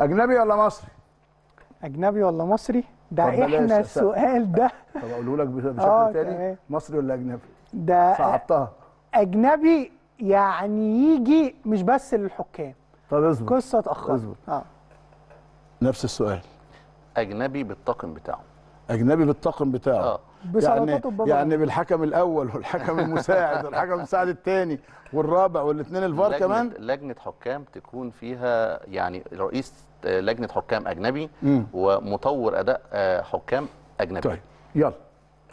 أجنبي ولا مصري؟ أجنبي ولا مصري؟ ده إحنا. السؤال ده. طب أقوله لك بش- آه، بشكل تاني. مصري ولا أجنبي؟ ده صعبتها. أجنبي يعني يجي مش بس للحكام. طب اصبر. قصة اتاخرت اصبر. آه. نفس السؤال. أجنبي بالطاقم بتاعه. أجنبي بالطاقم بتاعه. آه. بسلطاته يعني يعني بالحكم الأول والحكم المساعد والحكم المساعد الثاني والرابع والاثنين الفار كمان؟ لجنة حكام تكون فيها يعني رئيس لجنة حكام أجنبي مم. ومطور أداء آه، حكام أجنبي. طيب يلا.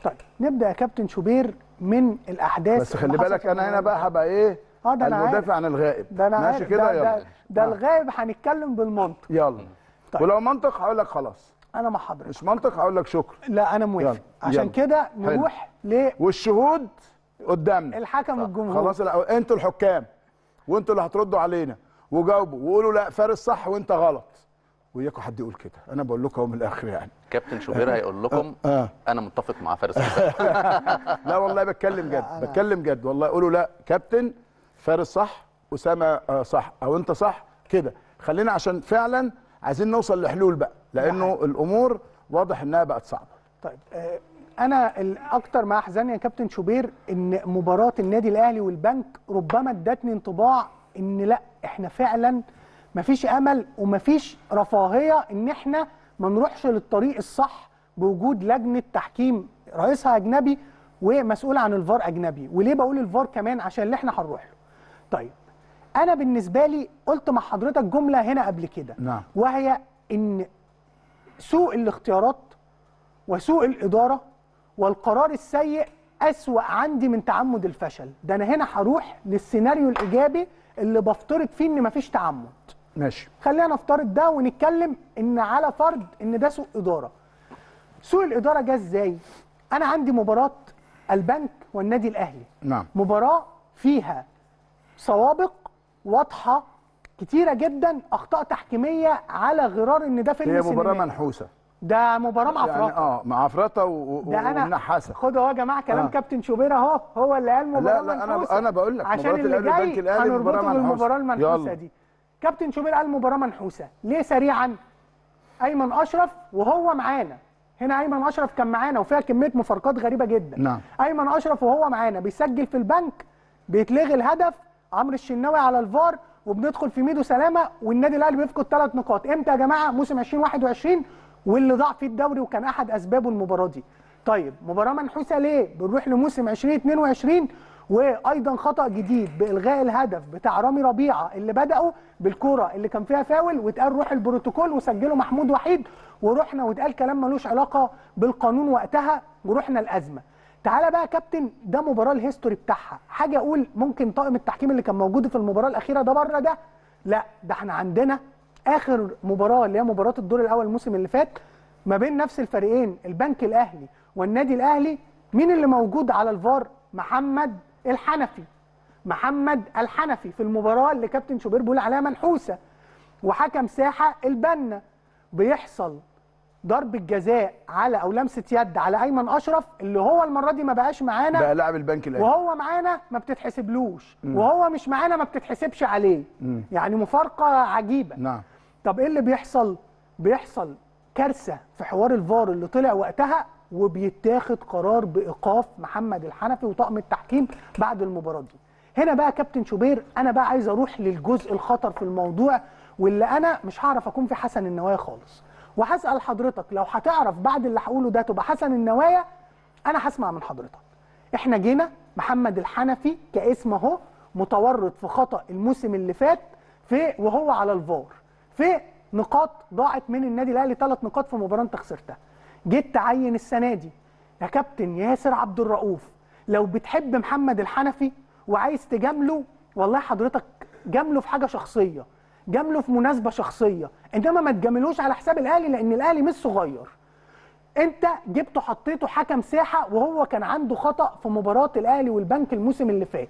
طيب نبدأ يا كابتن شوبير من الأحداث بس خلي بالك أنا هنا. بقى هبقى إيه؟ آه ده أنا عارف. المدافع عن الغائب. ده أنا ماشي كده؟ ده, يلا. ده, ده آه. الغايب هنتكلم بالمنطق. يلا. طيب. ولو منطق هقول لك خلاص. أنا مع حضرتك. مش منطق هقول لك شكرا لا أنا موافق. يلا، عشان. كده. نروح والشهود قدامنا. للحكم الجمهوري خلاص الأول. أنتوا الحكام. وانتوا اللي هتردوا علينا. وجاوبوا. وقولوا لا فارس صح وانت غلط. وياكم حد يقول كده. أنا بقول لكم من الآخر يعني. كابتن شوبير هيقول لكم آه. أنا متفق مع فارس لا والله بتكلم جد. بتكلم جد. والله قولوا لا كابتن فارس صح أسامة آه، صح أو أنت صح كده. خلينا عشان فعلا عايزين نوصل لحلول بقى. لأنه الأمور واضح إنها بقت صعبة. طيب آه، أنا الاكتر ما احزنني يا كابتن شوبير إن مباراة النادي الأهلي والبنك ربما إدتني انطباع إن لأ إحنا فعلا مفيش أمل ومفيش رفاهية إن إحنا ما نروحش للطريق الصح بوجود لجنة تحكيم رئيسها أجنبي ومسؤول عن الفار أجنبي. وليه بقول الفار كمان؟ عشان اللي إحنا هنروح له. طيب أنا بالنسبة لي قلت مع حضرتك جملة هنا قبل كده. نعم. وهي إن سوء الاختيارات وسوء الإدارة والقرار السيء أسوأ عندي من تعمد الفشل. ده أنا هنا هروح للسيناريو الإيجابي اللي بفترض فيه إن مفيش تعمد. ماشي. خلينا نفترض ده ونتكلم إن على فرض إن ده سوء إدارة. سوء الإدارة جه إزاي؟ أنا عندي مباراة البنك والنادي الأهلي. نعم. مباراة فيها سوابق واضحة كتيرة جدا أخطاء تحكيمية على غرار إن ده فيلم هي مباراة. منحوسه ده مباراة معفرطة يعني آه مع عفرطه و- و- ده أنا ونحاسه خدوا أهو يا جماعة كلام آه. كابتن شوبير أهو هو اللي قال مباراة لا لا أنا. أنا بقول لك عشان اللي جاي هنربطه. بالمباراة المنحوسه. دي كابتن شوبير قال مباراة منحوسه ليه سريعا أيمن أشرف وهو معانا هنا أيمن أشرف كان معانا وفيها كمية مفارقات غريبة جدا نعم. أيمن أشرف وهو معانا بيسجل في البنك بيتلغي الهدف عمرو الشناوي على الفار وبندخل في ميدو سلامة والنادي الأهلي بيفقد ثلاث نقاط. إمتى يا جماعة؟ موسم 2021 واللي ضاع فيه الدوري وكان أحد أسبابه المباراة دي. طيب مباراة منحوسة ليه؟ بنروح لموسم 2022 وأيضا خطأ جديد بإلغاء الهدف بتاع رامي ربيعة اللي بداوا بالكره اللي كان فيها فاول واتقال روح البروتوكول وسجله محمود وحيد ورحنا واتقال كلام ملوش علاقة بالقانون وقتها ورحنا الأزمة. تعالى بقى يا كابتن ده مباراة الهيستوري بتاعها. حاجة أقول ممكن طاقم التحكيم اللي كان موجود في المباراة الأخيرة ده بره ده؟ لا ده إحنا عندنا آخر مباراة اللي هي مباراة الدور الأول الموسم اللي فات ما بين نفس الفريقين البنك الأهلي والنادي الأهلي. مين اللي موجود على الفار؟ محمد الحنفي. محمد الحنفي في المباراة اللي كابتن شوبير بيقول عليها منحوسة. وحكم ساحة البنا. بيحصل ضربة جزاء على أو لمسة يد على أيمن أشرف اللي هو المرة دي ما بقاش معانا. بقى لاعب البنك الأهلي. وهو معانا ما بتتحسبلوش. وهو مش معانا ما بتتحسبش عليه. يعني مفارقة عجيبة. نعم. طب إيه اللي بيحصل؟ بيحصل كارثة في حوار الفار اللي طلع وقتها وبيتاخد قرار بإيقاف محمد الحنفي وطاقم التحكيم بعد المباراة دي. هنا بقى كابتن شوبير أنا بقى عايز أروح للجزء الخطر في الموضوع واللي أنا مش هعرف أكون في حسن النوايا خالص. وهسأل حضرتك لو هتعرف بعد اللي هقوله ده تبقى حسن النوايا أنا هسمع من حضرتك. إحنا جينا محمد الحنفي كاسم أهو متورط في خطأ الموسم اللي فات في وهو على الفار في نقاط ضاعت من النادي الأهلي ثلاث نقاط في مباراة أنت خسرتها. جيت تعين السنة دي يا كابتن ياسر عبد الرؤوف لو بتحب محمد الحنفي وعايز تجامله والله حضرتك جامله في حاجة شخصية. جامله في مناسبة شخصية إنما ما تجاملوش على حساب الأهلي لأن الأهلي مش صغير. أنت جبته حطيته حكم ساحة وهو كان عنده خطأ في مباراة الأهلي والبنك الموسم اللي فات.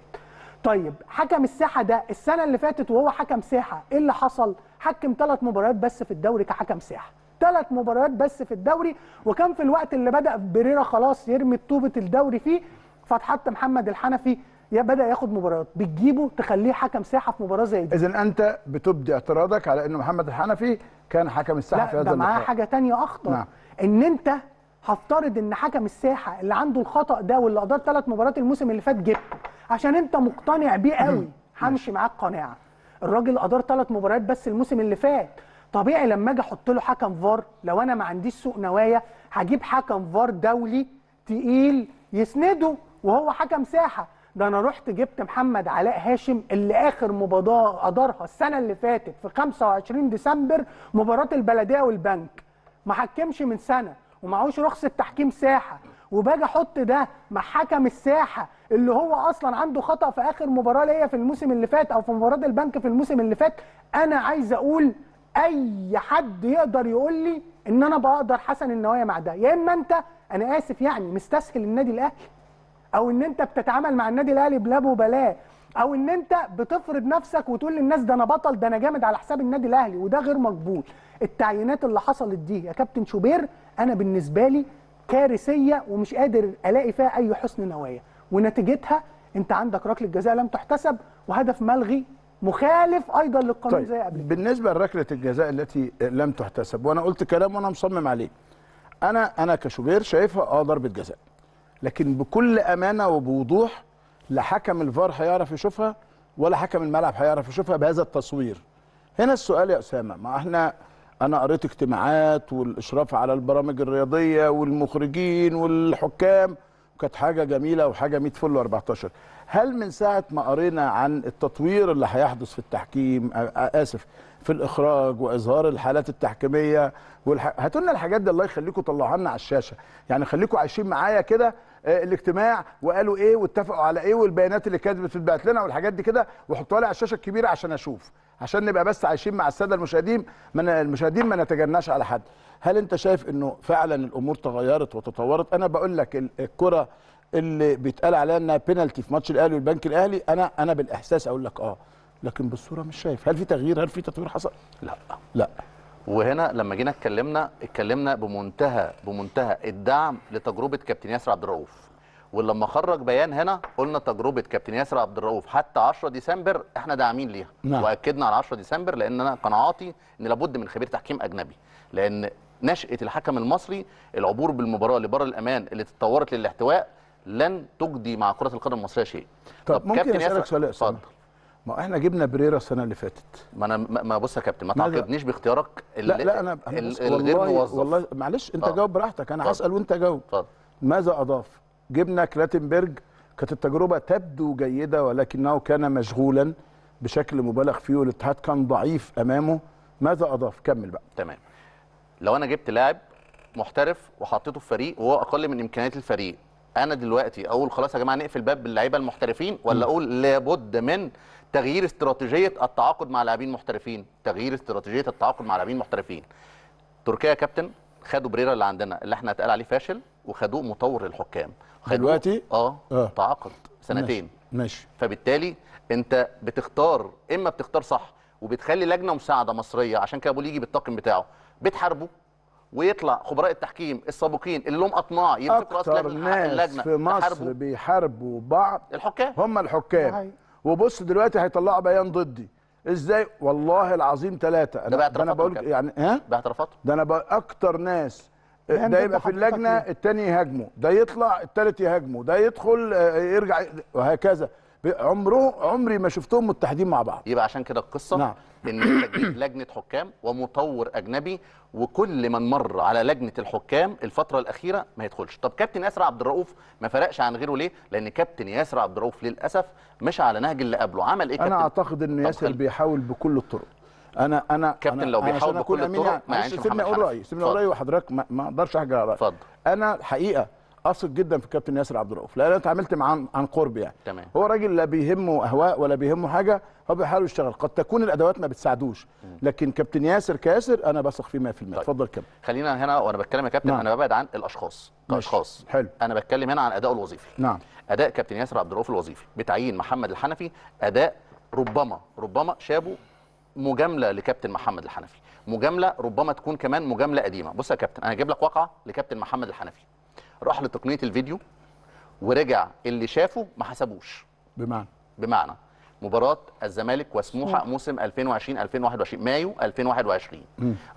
طيب حكم الساحة ده السنة اللي فاتت وهو حكم ساحة إيه اللي حصل؟ حكم ثلاث مباريات بس في الدوري كحكم ساحة. ثلاث مباريات بس في الدوري وكان في الوقت اللي بدأ بريرا خلاص يرمي طوبة الدوري فيه فاتحط محمد الحنفي يا بدأ ياخد مباريات. بتجيبه تخليه حكم ساحة في مباراة زي دي. اذا أنت بتبدي اعتراضك على إن محمد الحنفي كان حكم الساحة في لا هذا ده معاه اللقاء. حاجة تانية أخطر. نعم. إن أنت هفترض إن حكم الساحة اللي عنده الخطأ ده واللي ادار ثلاث مباريات الموسم اللي فات جبته. عشان أنت مقتنع بيه قوي. همشي معاك قناعة. الراجل ادار ثلاث مباريات بس الموسم اللي فات. طبيعي لما أجي أحط له حكم فار لو أنا ما عنديش سوء نوايا هجيب حكم فار دولي تقيل يسنده وهو حكم ساحة. ده أنا رحت جبت محمد علاء هاشم اللي آخر مباراه أدارها السنة اللي فاتت في 25 ديسمبر مباراة البلدية والبنك. ما حكمش من سنة ومعهوش رخصة تحكيم ساحة. وباجي أحط ده مع حكم الساحة اللي هو أصلا عنده خطأ في آخر مباراة ليا في الموسم اللي فات أو في مباراة البنك في الموسم اللي فات. أنا عايز أقول أي حد يقدر يقول لي إن أنا بقدر حسن النوايا مع ده. يا إما أنت أنا آسف يعني مستسهل النادي الأهلي. أو إن أنت بتتعامل مع النادي الأهلي بلا مبالاة أو إن أنت بتفرض نفسك وتقول للناس ده أنا بطل ده أنا جامد على حساب النادي الأهلي وده غير مقبول. التعيينات اللي حصلت دي يا كابتن شوبير أنا بالنسبة لي كارثية ومش قادر ألاقي فيها أي حسن نوايا. ونتيجتها أنت عندك ركلة جزاء لم تحتسب وهدف ملغي مخالف أيضا للقانون زي قبل. بالنسبة لركلة الجزاء التي لم تحتسب وأنا قلت كلام وأنا مصمم عليه. أنا أنا كشوبير شايفها آه ضربة جزاء. لكن بكل أمانة وبوضوح لا حكم الفار هيعرف يشوفها ولا حكم الملعب هيعرف يشوفها بهذا التصوير. هنا السؤال يا أسامة ما إحنا أنا قريت اجتماعات والإشراف على البرامج الرياضية والمخرجين والحكام كانت حاجة جميلة وحاجة 100 فل و14 هل من ساعة ما قرينا عن التطوير اللي هيحدث في التحكيم آسف في الإخراج وإظهار الحالات التحكيمية والح... هاتوا لنا الحاجات دي الله يخليكم طلعوها لنا على الشاشة. يعني خليكم عايشين معايا كده آه، الاجتماع وقالوا إيه واتفقوا على إيه والبيانات اللي كانت بتتبعت لنا والحاجات دي كده وحطوها لي على الشاشة الكبيرة عشان أشوف. عشان نبقى بس عايشين مع السادة المشاهدين من المشاهدين ما نتجناش على حد. هل أنت شايف إنه فعلا الأمور تغيرت وتطورت؟ أنا بقول لك ال- الكرة اللي بيتقال عليها إنها بينالتي في ماتش الأهلي والبنك الأهلي أنا أنا بالإحساس أقول لك آه. لكن بالصورة مش شايف. هل في تغيير؟ هل في تطوير حصل؟ لا. لا. وهنا لما جينا اتكلمنا اتكلمنا بمنتهى بمنتهى الدعم لتجربة كابتن ياسر عبد الرؤوف. ولما خرج بيان هنا قلنا تجربة كابتن ياسر عبد الرؤوف. حتى 10 ديسمبر إحنا داعمين ليها. نعم. وأكدنا على 10 ديسمبر لأن أنا قناعاتي إن لابد من خبير تحكيم أجنبي. لأن نشأة الحكم المصري العبور بالمباراة لبر الأمان اللي تطورت للاحتواء لن تجدي مع كرة القدم المصرية شيء. طب, ممكن كابتن أسألك سؤال اتفضل. ما إحنا جبنا بريرا السنة اللي فاتت. ما أنا ما بص يا كابتن ما؟ تعاقبنيش باختيارك لا لا أنا الغير والله موظف. والله معلش أنت. جاوب براحتك أنا. هسأل وأنت جاوب. ماذا أضاف؟ جبنا كلاتنبرج كانت التجربة تبدو جيدة ولكنه كان مشغولا بشكل مبالغ فيه والاتحاد كان ضعيف أمامه. ماذا أضاف؟ كمل بقى. تمام. لو أنا جبت لاعب محترف وحطيته في فريق وهو أقل من إمكانيات الفريق أنا دلوقتي أقول خلاص يا جماعة نقفل باب باللعيبه المحترفين ولا أقول لابد من تغيير استراتيجية التعاقد مع لاعبين محترفين. تغيير استراتيجية التعاقد مع لاعبين محترفين. تركيا يا كابتن خدوا بريرا اللي عندنا اللي إحنا اتقال عليه فاشل وخدوه مطور للحكام. دلوقتي؟ آه, آه. تعاقد سنتين. ماشي فبالتالي انت بتختار إما بتختار صح وبتخلي لجنة مساعدة مصرية عشان كده أبو يجي بالطاقم بتاعه بتحاربه ويطلع خبراء التحكيم السابقين اللي لهم اطماع يمسكوا راس أكتر لجنة ناس اللجنه في مصر بيحاربوا بعض. الحكام. هم الحكام. وبص دلوقتي هيطلعوا بيان ضدي. إزاي؟ والله العظيم ثلاثة أنا ده أنا بقول. يعني ها؟ باعترافاتهم ده أنا بقى أكتر ناس ده يبقى في اللجنة ليه؟ التاني يهاجمه ده يطلع التالت يهاجمه ده يدخل آه، يرجع وهكذا. عمره عمري ما شفتهم متحدين مع بعض. يبقى عشان كده القصة نعم. إن انت تجيب لجنة حكام ومطور أجنبي وكل من مر على لجنة الحكام الفترة الأخيرة ما يدخلش. طب كابتن ياسر عبد الرؤوف ما فرقش عن غيره ليه؟ لأن كابتن ياسر عبد الرؤوف للأسف مش على نهج اللي قبله. عمل إيه كابتن؟ أنا أعتقد إن ياسر بيحاول بكل الطرق. أنا أنا كابتن أنا لو بيحاول بكل الطرق يعني- ما يعينش سيبني أقول. رأيي سيبني أقول. رأيي وحضرتك ما ما أقدرش أحجر على اتفضل. أنا الحقيقة اثق جدا في الكابتن ياسر عبد الرؤوف لأن أنا اتعاملت معاه عن- عن قرب يعني. تمام. هو راجل لا بيهمه أهواء ولا بيهمه حاجة هو بيحاول يشتغل. قد تكون الأدوات ما بتساعدوش لكن كابتن ياسر كياسر أنا بثق فيه 100% اتفضل كمل خلينا هنا وأنا بتكلم يا كابتن نعم. أنا ببعد عن الأشخاص. كاشخاص حلو. أنا بتكلم هنا عن اداؤه الوظيفي. نعم. أداء كابتن ياسر عبد الرؤوف الوظيفي. بتعيين محمد الحنفي أداء ربما ربما شابه مجاملة لكابتن محمد الحنفي. مجاملة ربما تكون كمان مجاملة قديمة. بص يا كابتن أنا هجيب لك واقعة لكابتن محمد الحنفي. راح لتقنية الفيديو ورجع اللي شافه ما حسبوش. بمعنى؟ بمعنى مباراة الزمالك وسموحة موسم 2020 2021 مايو 2021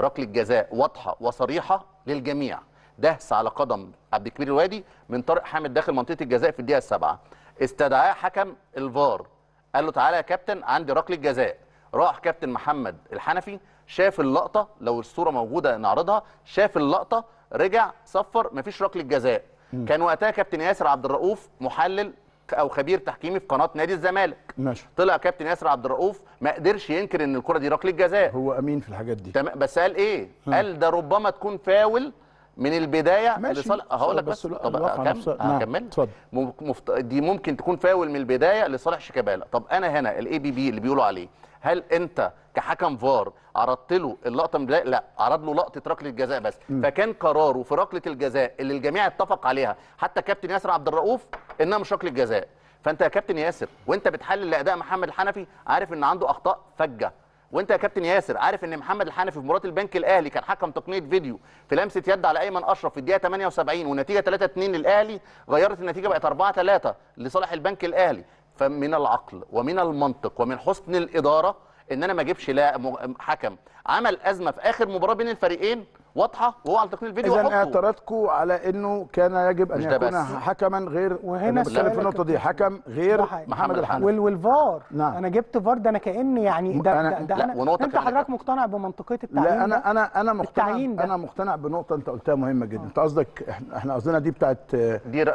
ركلة جزاء واضحة وصريحة للجميع. دهس على قدم عبد الكبير الوادي من طارق حامد داخل منطقة الجزاء في الدقيقة السابعة. استدعاه حكم الفار. قال له تعالى يا كابتن عندي ركلة جزاء. راح كابتن محمد الحنفي شاف اللقطة لو الصورة موجودة نعرضها شاف اللقطة رجع صفر مفيش ركلة جزاء. كان وقتها كابتن ياسر عبد الرؤوف محلل أو خبير تحكيمي في قناة نادي الزمالك. ماشي. طلع كابتن ياسر عبد الرؤوف ما قدرش ينكر إن الكرة دي ركلة جزاء. هو أمين في الحاجات دي. تمام بس قال إيه؟ قال ده ربما تكون فاول من البداية. لصالح هقول لك بس بس. طب نعم. هكمل. مم- مفت... دي ممكن تكون فاول من البداية لصالح شيكابالا. طب أنا هنا ال APP اللي بيقولوا عليه هل أنت كحكم فار عرضت له اللقطة من البداية؟ لا عرض له لقطة ركلة جزاء بس. فكان قراره في ركلة الجزاء اللي الجميع اتفق عليها حتى كابتن ياسر عبد الرؤوف إنها مش ركلة جزاء. فأنت يا كابتن ياسر وأنت بتحلل لأداء محمد الحنفي عارف إن عنده أخطاء فجة. وانت يا كابتن ياسر عارف ان محمد الحنفي في مباراه البنك الاهلي كان حكم تقنيه فيديو في لمسه يد على ايمن اشرف في الدقيقه 78 والنتيجه 3 2 للاهلي غيرت النتيجه بقت 4 3 لصالح البنك الاهلي. فمن العقل ومن المنطق ومن حسن الاداره ان أنا ما اجيبش لا حكم. عمل ازمه في اخر مباراه بين الفريقين واضحة وهو على تقنية الفيديو اذا. اعتراضكم على إنه كان يجب أن يكون. حكما غير وهنا السؤال في النقطة دي حكم غير. محمد الحنفي وال والفار نعم. أنا جبت فار ده أنا كأني يعني ده أنا- ده, ده لا، أنا أنت حضرتك مقتنع بمنطقية التعيين لا؟ أنا أنا أنا مقتنع التعيين ده. أنا مقتنع بنقطة أنت قلتها مهمة جدا أنت قصدك إحنا إحنا قصدنا دي بتاعت دي دي لا،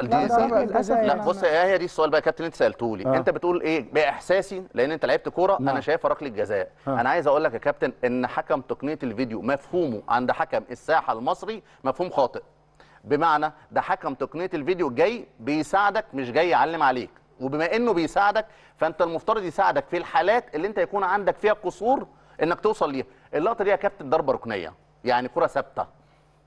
يعني. بص هي هي دي السؤال بقى يا كابتن انت سالته لي آه. أنت بتقول إيه بإحساسي لأن أنت لعبت كورة نعم. أنا شايفها ركلة جزاء آه. أنا عايز أقول لك يا كابتن إن حكم تقنية الفيديو مفهومه عند حكم الساحة المصري مفهوم خاطئ. بمعنى ده حكم تقنية الفيديو جاي بيساعدك مش جاي يعلم عليك. وبما إنه بيساعدك فأنت المفترض يساعدك في الحالات اللي أنت يكون عندك فيها قصور إنك توصل ليها. اللقطة دي يا كابتن ضربة ركنية يعني كرة ثابتة.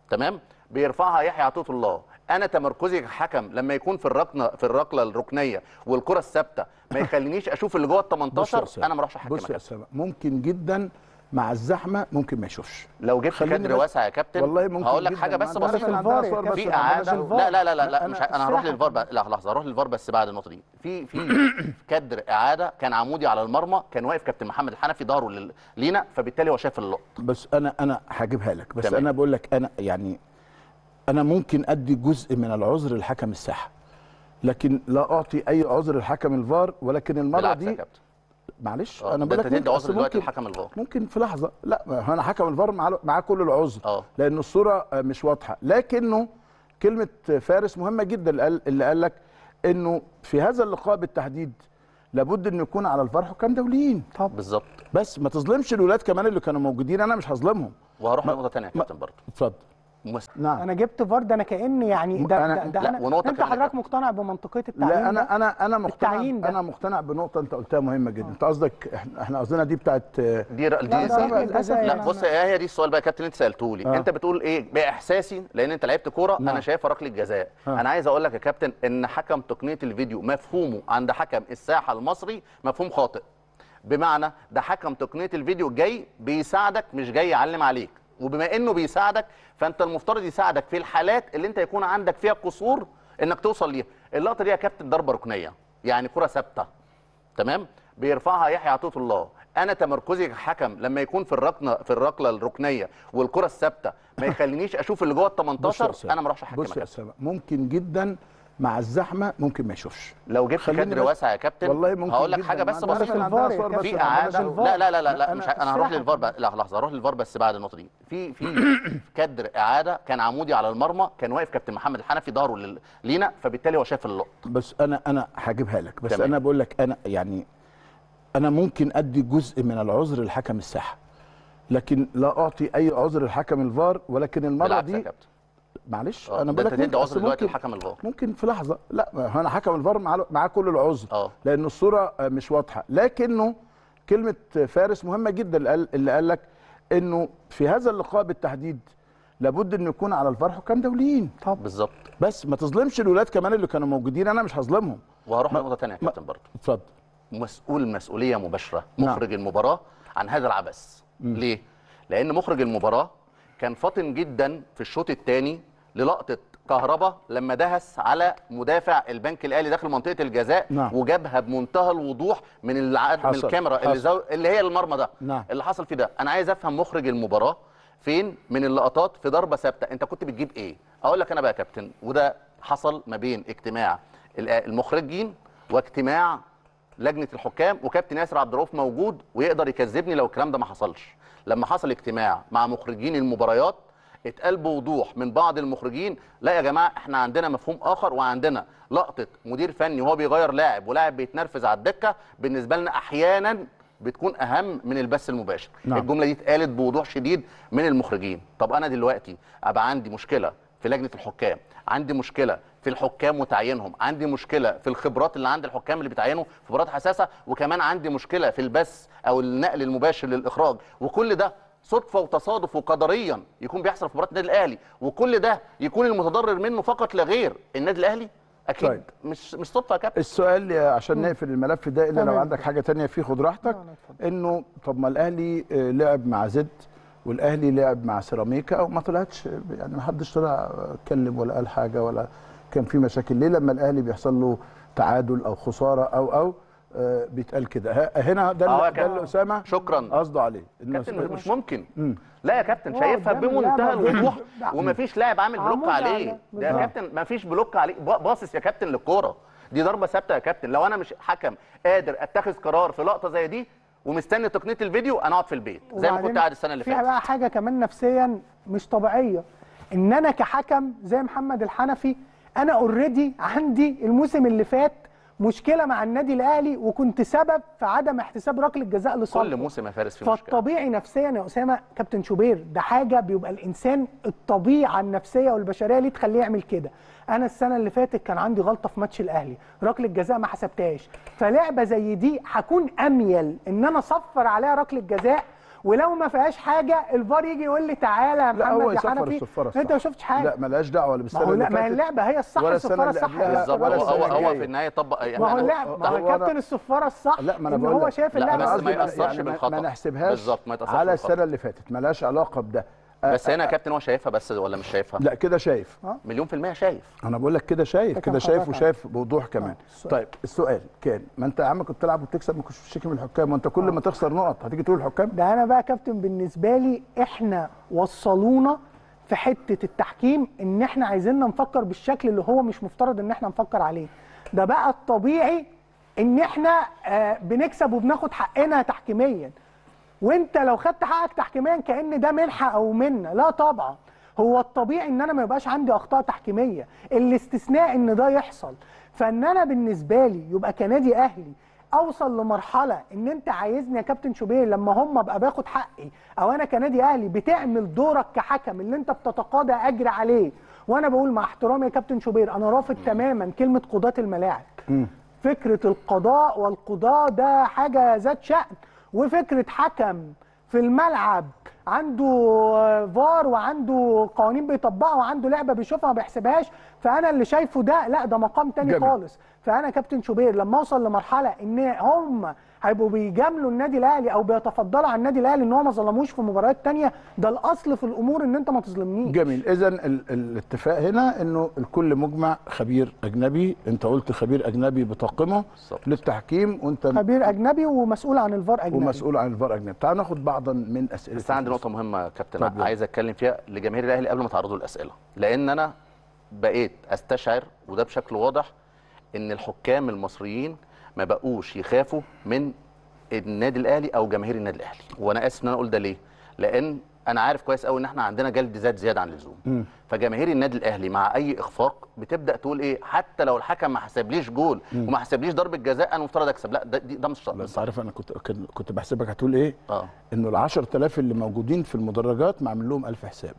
تمام؟ بيرفعها يحيى عطية الله. أنا تمركزي كحكم لما يكون في الركنه في الركلة الركنية والكرة الثابتة ما يخلينيش أشوف اللي جوه ال بص يا 18 أسامة، أنا ما أروحش أحكم بص يا. اسامه ممكن جدا مع الزحمة ممكن ما يشوفش لو جبت كادر واسع يا كابتن والله ممكن هقول لك. حاجة بس بسيطة. في اعاده. لا لا لا لا, لا أنا- مش أنا هروح للفار بقى لا لحظة هروح للفار بس بعد النقطة دي في في كادر إعادة كان عمودي على المرمى كان واقف كابتن محمد الحنفي ظهره لينا فبالتالي هو شاف اللقطة بس أنا أنا هجيبها لك بس تمام. أنا بقول لك أنا يعني أنا ممكن أدي جزء من العذر لحكم الساحة لكن لا أعطي أي عذر لحكم الفار ولكن المرة دي كابتن معلش آه، أنا بقول لك انت عذر دلوقتي لحكم الفار. ممكن في لحظة لا أنا حكم الفار معاه كل العذر آه. لأن الصورة آه، مش واضحة. لكنه كلمة فارس مهمة جدا اللي قال اللي قال لك إنه في هذا اللقاء بالتحديد لابد إنه يكون على الفار حكام دوليين. بالظبط. بس ما تظلمش الولاد كمان اللي كانوا موجودين أنا مش هظلمهم. وهروح لنقطة ثانية يا كابتن برضه اتفضل. مس- نعم أنا جبت فار ده أنا كاني يعني ده أنا- ده, ده لا، أنا أنت حضرتك. مقتنع بمنطقية التعيين لا ده؟ أنا أنا أنا مقتنع التعيين ده. أنا مقتنع بنقطة أنت قلتها مهمة جدا أنت قصدك إحنا إحنا قصدنا دي بتاعت آه، دي ر- لا، دي جزاء لا يعني. بص هي هي دي السؤال بقى يا كابتن أنت سالته لي آه. أنت بتقول إيه بإحساسي لأن أنت لعبت كورة نعم. أنا شايفها ركله جزاء آه. أنا عايز أقول لك يا كابتن إن حكم تقنية الفيديو مفهومه عند حكم الساحة المصري مفهوم خاطئ بمعنى ده حكم تقنية الفيديو جاي بيساعدك مش جاي يعلم عليك وبما إنه بيساعدك فأنت المفترض يساعدك في الحالات اللي أنت يكون عندك فيها قصور إنك توصل ليها. اللقطة دي يا كابتن ضربه ركنية يعني كرة ثابتة تمام؟ بيرفعها يحيى عطية الله. أنا تمركزي كحكم لما يكون في الركنة في الركلة الركنية والكرة الثابتة ما يخلينيش أشوف اللي جوه ال بص يا 18 أسامة، أنا ما أروحش احكم بص يا. اسامه ممكن جدا مع الزحمة ممكن ما يشوفش لو جبت كادر واسع يا كابتن والله ممكن هقول لك. حاجة بس. بسيطة في اعاده. لا لا لا لا, لا أنا- مش أنا هروح. للفار بقى لا لحظة هروح للفار بس بعد النقطة دي في في كادر إعادة كان عمودي على المرمى كان واقف كابتن محمد الحنفي ظهره لل- لينا فبالتالي هو شاف اللقطة بس أنا أنا هجيبها لك بس تمام. أنا بقول لك أنا يعني أنا ممكن أدي جزء من العذر لحكم الساحة لكن لا أعطي أي عذر لحكم الفار ولكن المرة دي كابتن معلش آه، أنا بقول انت لك ممكن- عذر دلوقتي لحكم الفار. ممكن في لحظة لا أنا حكم الفار معاه معاه كل العذر آه. لأن الصورة آه، مش واضحة. لكنه كلمة فارس مهمة جدا اللي قال اللي قال لك إنه في هذا اللقاء بالتحديد لابد انه يكون على الفار حكام دوليين. بالظبط. بس ما تظلمش الولاد كمان اللي كانوا موجودين أنا مش هظلمهم. وهروح لنقطة ثانية يا كابتن برضه. اتفضل. مسؤول مسؤولية مباشرة نعم. مخرج المباراة عن هذا العبث. ليه؟ لأن مخرج المباراة كان فاطن جدا في الشوط الثاني للقطة كهربا لما دهس على مدافع البنك الاهلي داخل منطقة الجزاء نعم. وجابها بمنتهى الوضوح من الع... من حصل. الكاميرا اللي, حصل. زو... اللي هي المرمى ده نعم. اللي حصل فيه ده أنا عايز أفهم مخرج المباراة فين من اللقطات في ضربة ثابتة أنت كنت بتجيب إيه أقول لك أنا بقى يا كابتن وده حصل ما بين اجتماع ال- المخرجين واجتماع لجنة الحكام وكابتن ياسر عبد الرؤوف موجود ويقدر يكذبني لو الكلام ده ما حصلش. لما حصل اجتماع مع مخرجين المباريات اتقال بوضوح من بعض المخرجين لا يا جماعة إحنا عندنا مفهوم آخر وعندنا لقطة مدير فني وهو بيغير لاعب ولاعب بيتنرفز على الدكة بالنسبة لنا أحيانا بتكون أهم من البث المباشر. نعم. الجملة دي اتقالت بوضوح شديد من المخرجين. طب أنا دلوقتي أبقى عندي مشكلة في لجنة الحكام. عندي مشكلة في الحكام وتعيينهم. عندي مشكلة في الخبرات اللي عند الحكام اللي بتعينوا في مباريات حساسة. وكمان عندي مشكلة في البث أو النقل المباشر للإخراج. وكل ده صدفة وتصادف وقدريا يكون بيحصل في مباراة النادي الأهلي. وكل ده يكون المتضرر منه فقط لا غير النادي الأهلي؟ أكيد. طيب. مش مش صدفة يا كابتن. السؤال يا- عشان نقفل الملف ده إلا لو. عندك حاجة تانية فيه خد راحتك. إنه طب ما الأهلي آه، لعب مع زد. والأهلي لعب مع سيراميكا وما طلعتش يعني ما حدش طلع اتكلم ولا قال حاجة ولا كان في مشاكل ليه لما الأهلي بيحصل له تعادل أو خسارة أو أو آه، بيتقال كده هنا ده آه اللي-. اللي اسامه شكراً. قصده عليه كابتن مش ممكن مم. لا يا كابتن شايفها بمنتهى الوضوح. ومفيش لاعب عامل block عمود عليه ده يا. كابتن مفيش block عليه با- باصص يا كابتن للكورة دي ضربة ثابتة يا كابتن لو أنا مش حكم قادر أتخذ قرار في لقطة زي دي ومستني تقنية الفيديو أنا أقعد في البيت زي ما كنت قاعد السنة اللي فيها فاتت. بقى حاجة كمان نفسيا مش طبيعية. إن أنا كحكم زي محمد الحنفي أنا اوريدي عندي الموسم اللي فات مشكلة مع النادي الأهلي وكنت سبب في عدم احتساب ركلة جزاء لصالحه. كل موسم يا فارس في مشكلة. فالطبيعي نفسيا يا أسامة كابتن شوبير ده حاجة بيبقى الإنسان الطبيعه النفسية والبشرية اللي تخليه يعمل كده. أنا السنة اللي فاتت كان عندي غلطة في ماتش الأهلي ركلة جزاء ما حسبتهاش. فلعبة زي دي هكون أميل إن أنا أصفر عليها ركلة جزاء ولو ما فيهاش حاجة الفار يجي يقول لي تعالى يا محمد يا يصفر حنفي. أنت ما شفتش حاجة لا ملهاش دعوة ما بالسنة لا ما هي اللعبة هي الصح ولا الصفاره الصح. بالظبط ولا هو هو. في النهاية طبق يعني ما هو أنا- اللعب ما هو كابتن الصفاره الصح لا ما أنا إن بقول هو. شايف اللعبة بس ما يأثرش يعني ما- نحسبهاش بالظبط، ما يتأثرش على. السنة اللي فاتت ملهاش علاقة بده بس هنا يا كابتن هو شايفها بس ولا مش شايفها؟ لا كده شايف. مليون في المية شايف. أنا بقول لك كده شايف كده شايف وشايف بوضوح كمان. آه، السؤال. طيب السؤال كان ما أنت يا عم كنت تلعب وبتكسب ما كنتش بتشتكي من الحكام وانت كل ما تخسر نقط هتيجي تقول الحكام؟ ده أنا بقى كابتن بالنسبة لي إحنا وصلونا في حتة التحكيم إن إحنا عايزيننا نفكر بالشكل اللي هو مش مفترض إن إحنا نفكر عليه. ده بقى الطبيعي إن إحنا آه بنكسب وبناخد حقنا تحكيميا. وانت لو خدت حقك تحكيميا كأن ده منحه أو منة. لا طبعا. هو الطبيعي إن أنا ما يبقاش عندي أخطاء تحكيمية. الاستثناء إن ده يحصل. فإن أنا بالنسبة لي يبقى كنادي أهلي أوصل لمرحلة إن أنت عايزني يا كابتن شوبير لما هم أبقى باخد حقي أو أنا كنادي أهلي بتعمل دورك كحكم اللي أنت بتتقاضى أجر عليه. وأنا بقول مع احترامي يا كابتن شوبير أنا رافض تماما كلمة قضاة الملاعب. فكرة القضاء والقضاء ده حاجة ذات شأن. وفكرة حكم في الملعب عنده فار وعنده قوانين بيطبقها وعنده لعبة بيشوفها ما بيحسبهاش فأنا اللي شايفه ده لا ده مقام تاني جميل. خالص فأنا كابتن شوبير لما أوصل لمرحلة إن هم هيبقوا بيجاملوا النادي الأهلي أو بيتفضلوا على النادي الأهلي إن هو ما ظلموش في مباريات تانية. ده الأصل في الأمور إن أنت ما تظلمنيش. جميل. اذا ال- الاتفاق هنا إنه الكل مجمع خبير أجنبي. أنت قلت خبير أجنبي بطاقمه بالظبط. للتحكيم وأنت خبير أجنبي ومسؤول عن الفار أجنبي. ومسؤول عن الفار أجنبي. تعال ناخد بعضا من أسئلة بس عندي نقطة مهمة يا كابتن. عايز أتكلم فيها لجماهير الأهلي قبل ما تعرضوا الاسئلة لأن أنا بقيت أستشعر وده بشكل واضح إن الحكام المصريين ما بقوش يخافوا من النادي الأهلي أو جماهير النادي الأهلي. وأنا آسف إن أنا أقول ده ليه؟ لأن أنا عارف كويس قوي إن إحنا عندنا جلد ذات زيادة عن اللزوم. فجماهير النادي الأهلي مع أي إخفاق بتبدأ تقول إيه؟ حتى لو الحكم ما حسبليش جول وما حسبليش ضربة جزاء أنا مفترض أكسب. لا ده ده مش بس عارف أنا كنت كنت بحسبك هتقول إيه؟ آه. إنه ال 10000 اللي موجودين في المدرجات معمل لهم 1000 حساب.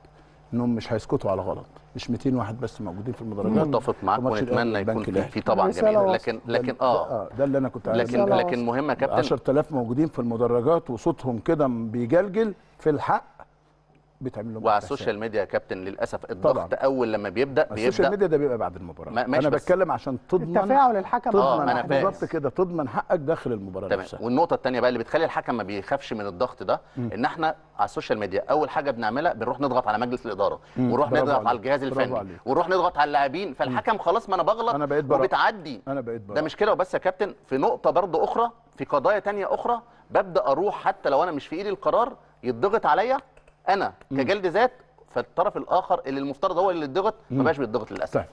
إنهم مش هيسكتوا على غلط مش 200 واحد بس موجودين في المدرجات متفق معاك ونتمنى يكون في. في طبعا واصلة. لكن لكن ده- آه ده اللي أنا كنت عايز لكن لكن. مهم يا كابتن 10000 موجودين في المدرجات وصوتهم كده بيجلجل في الحق بيتعمل لهم وعلى. ال social media يا كابتن للأسف الضغط طبعاً. أول لما بيبدأ ال social بيبدأ ميديا ده بيبقى بعد المباراة ما- ماشي أنا بس- بتكلم عشان تضمن التفاعل الحكم آه، تضمن أنا فاهم. بالظبط كده تضمن حقك داخل المباراة تمام نفسها والنقطة الثانية بقى اللي بتخلي الحكم ما بيخافش من الضغط ده إن إحنا على ال social media أول حاجة بنعملها بنروح نضغط على مجلس الإدارة ونروح نضغط على. الجهاز الفني. ونروح نضغط على اللاعبين فالحكم خلاص ما أنا بغلط أنا بقيت. وبتعدي أنا بقيت ده مش كده وبس يا كابتن في نقطة برضو أخرى في قضايا تانية أخرى ببدأ أروح حتى لو أنا مش في إيدي القرار يتضغط عليا أنا كجلد ذات فالطرف الآخر اللي المفترض هو اللي يتضغط ما بقاش بيتضغط للأسف. طيب.